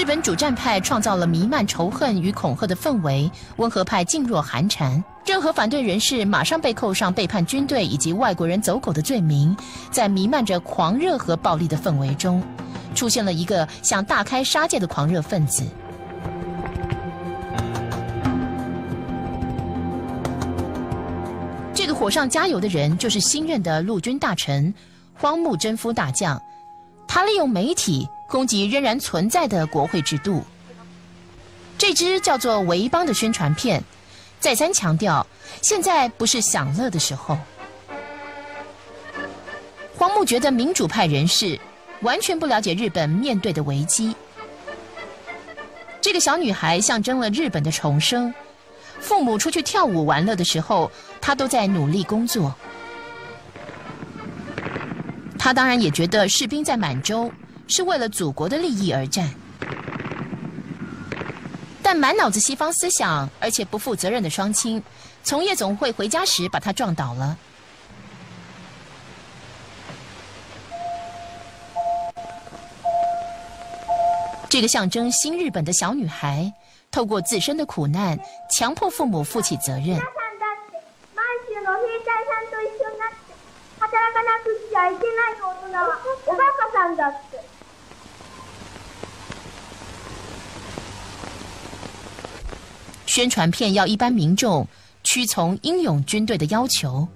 日本主战派创造了弥漫仇恨与恐吓的氛围，温和派噤若寒蝉。任何反对人士马上被扣上背叛军队以及外国人走狗的罪名。在弥漫着狂热和暴力的氛围中，出现了一个想大开杀戒的狂热分子。这个火上加油的人，就是新任的陆军大臣荒木贞夫大将。他利用媒体。攻击仍然存在的国会制度。这支叫做“维邦”的宣传片，再三强调，现在不是享乐的时候。荒木觉得民主派人士完全不了解日本面对的危机。这个小女孩象征了日本的重生。父母出去跳舞玩乐的时候，她都在努力工作。她当然也觉得士兵在满洲。是为了祖国的利益而战，但满脑子西方思想而且不负责任的双亲，从夜总会回家时把他撞倒了。这个象征新日本的小女孩，透过自身的苦难，强迫父母负起责任。宣传片要一般民众屈从英勇军队的要求。